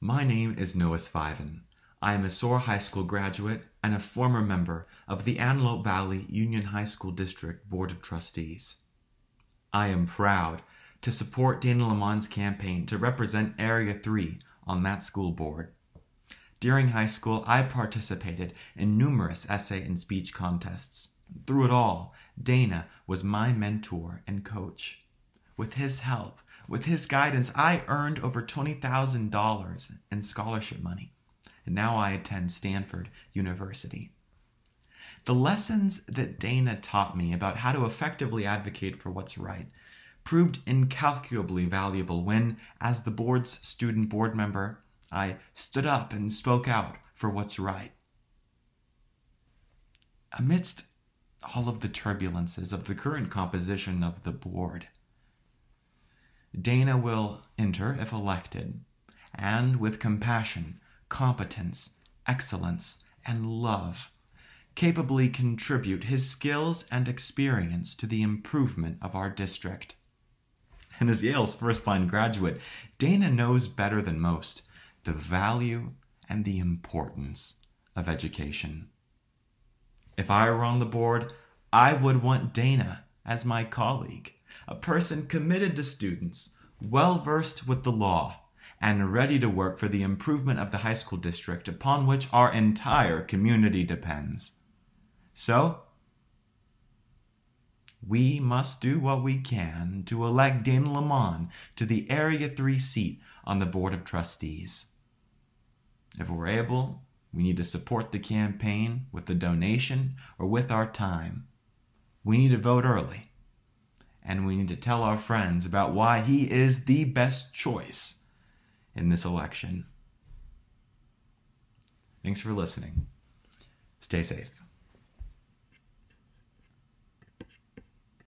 My name is Noah Sveiven. I am a Soar High School graduate and a former member of the Antelope Valley Union High School District Board of Trustees. I am proud to support Dana LaMon's campaign to represent Area 3 on that school board. During high school, I participated in numerous essay and speech contests. Through it all, Dana was my mentor and coach. With his help, with his guidance, I earned over $20,000 in scholarship money, and now I attend Stanford University. The lessons that Dana taught me about how to effectively advocate for what's right proved incalculably valuable when, as the board's student board member, I stood up and spoke out for what's right. Amidst all of the turbulences of the current composition of the board, Dana will enter if elected, and with compassion, competence, excellence, and love, capably contribute his skills and experience to the improvement of our district. And as Yale's first line graduate, Dana knows better than most the value and the importance of education. If I were on the board, I would want Dana as my colleague a person committed to students, well versed with the law, and ready to work for the improvement of the high school district upon which our entire community depends. So, we must do what we can to elect Dana LaMon to the Area 3 seat on the Board of Trustees. If we're able, we need to support the campaign with a donation or with our time. We need to vote early and we need to tell our friends about why he is the best choice in this election. Thanks for listening. Stay safe.